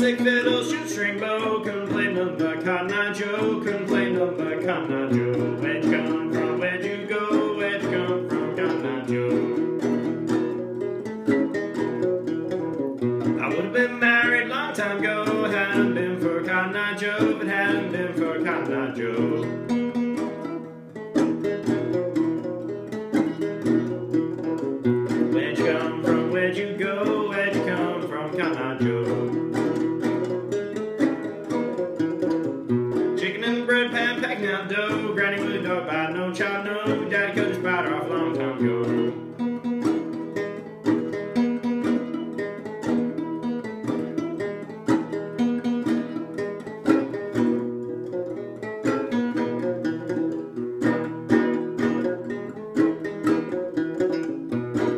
Cornstick fiddle, shoestring bow, couldn't play but Cotton Eye Joe, couldn't play none but Cotton Eye Joe. Where'd you come from? Where'd you go? Where'd you come from, Cotton Eye Joe? I would have been married long time ago, hadn't been for Cotton Eye Joe, it hadn't been for Cotton Eye Joe. Where'd you come from? Where'd you go? Where'd you come from, Cotton Eye Joe? Dough, a dog by no child, no. Daddy cut his spider off a long time ago.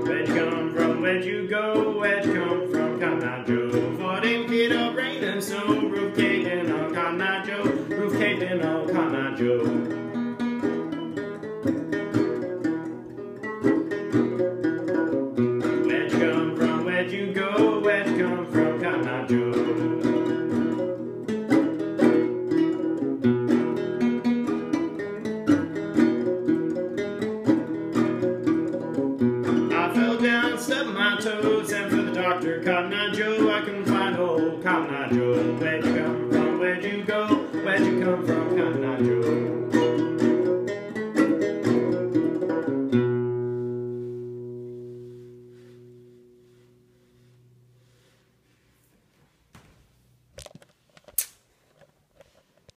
Where'd you come from? Where'd you go? Where'd you come from? Cotton Eye Joe. 14 feet of rain and snow, from? Where'd you go? Where'd you come from, Cotton Eye Joe. I fell down, stepped on my toes, and for the doctor, Cotton Eye Joe, I couldn't find old Cotton Eye Joe. Where'd you come from? Cotton Eye Joe?